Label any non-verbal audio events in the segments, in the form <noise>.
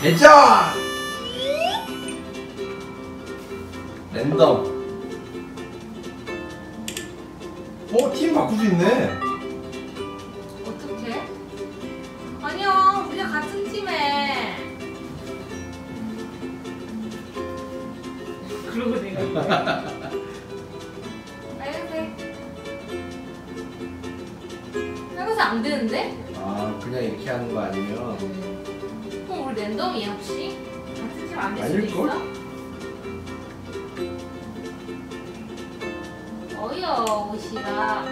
개정! 랜덤. 어, 팀 바꿀 수 있네. 어떻게? 아니야, 우리가 같은 팀에. <laughs> 그러고 내가. 빨간색. 빨간색 안 되는데? 아, 그냥 이렇게 하는 거 아니면. 그럼 우리 랜덤이야 혹시? 같은 팀안될 수도 아닐걸? 있어? 어여 옷이라.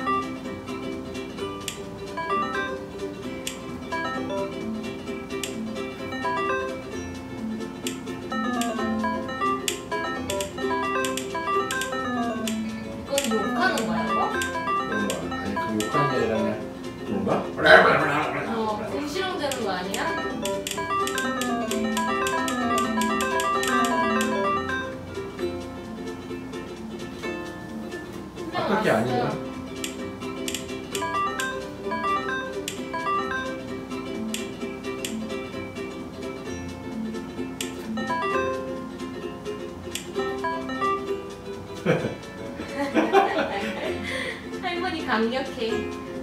이건 욕하는 거야 이거? 그런 거. 아니, 그 욕하는 게 아니라 그냥. 그런가? 게 아니야. <laughs> 할머니 강력해.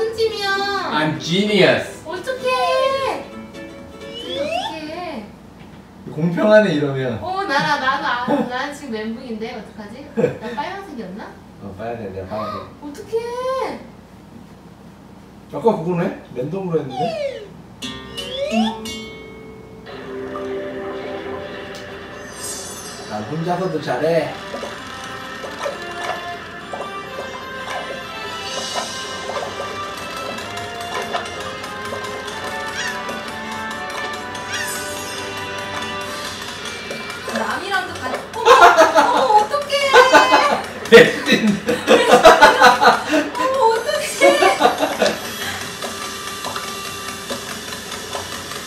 같은 팀이야. I'm genius. 어떡해! 어떡해! 공평하네 이러면. 어, 나라, 나도, 아, 난 지금 멘붕인데, 어떡하지? 나 빨간색이었나? 어, 빨간색, 내가 빨간색. 어떡해! 아까 그거네? 랜덤으로 했는데? 난 혼자서도 잘해.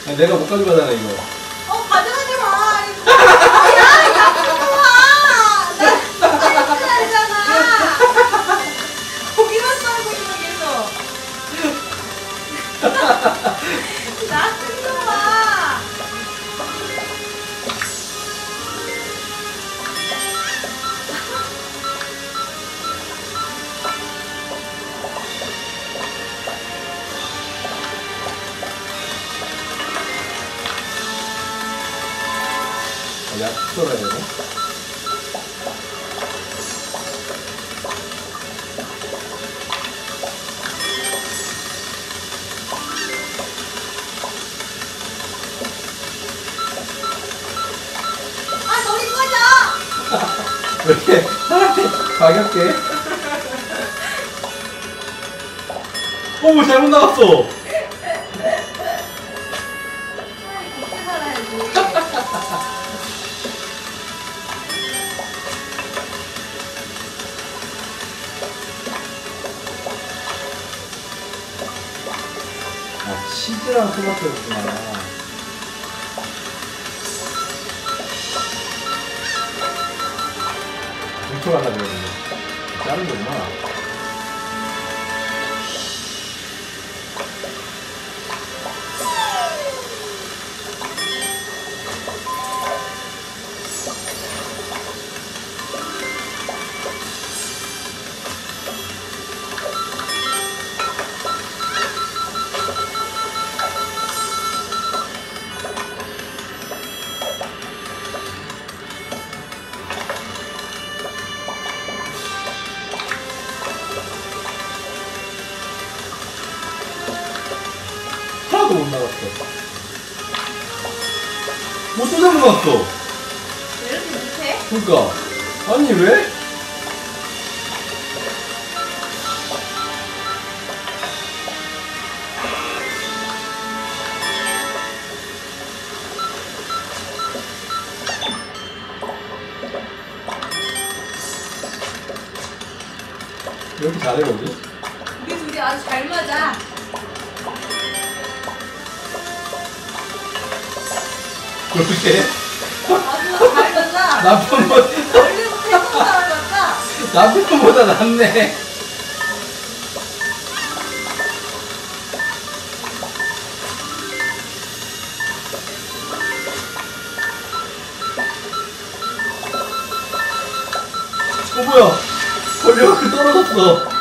아, 내가 못 가져가잖아 이거. 약 썰어야 되네. 아, 머리 꺼져! <laughs> 왜 이렇게 사람한테 가볍게? 오 잘못 나갔어. 아, 치즈랑 토마토였구나. 엄청 하려 그랬는데 자른 거구나. 하나도 못 나갔어. 뭐또 잘못 나갔어. 왜 이렇게 못해? 그러니까 아니 왜? 왜 이렇게 잘해 우리? 우리 둘이 아주 잘 맞아. 그렇게 아주 잘 맞아. 남편보다 원래부터 사람 같다. 남편보다 낫네. 어 뭐야? 걸려갖고 그 떨어졌어.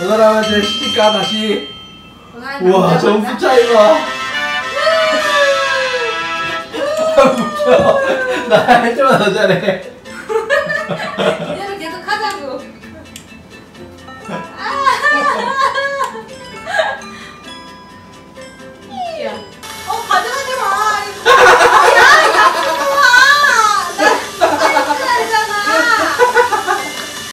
저 사람한테 시니까 다시. 전화해 우와 점수? 차이 봐. <laughs> 아 웃겨. 나 할 때마다 잘해. <laughs>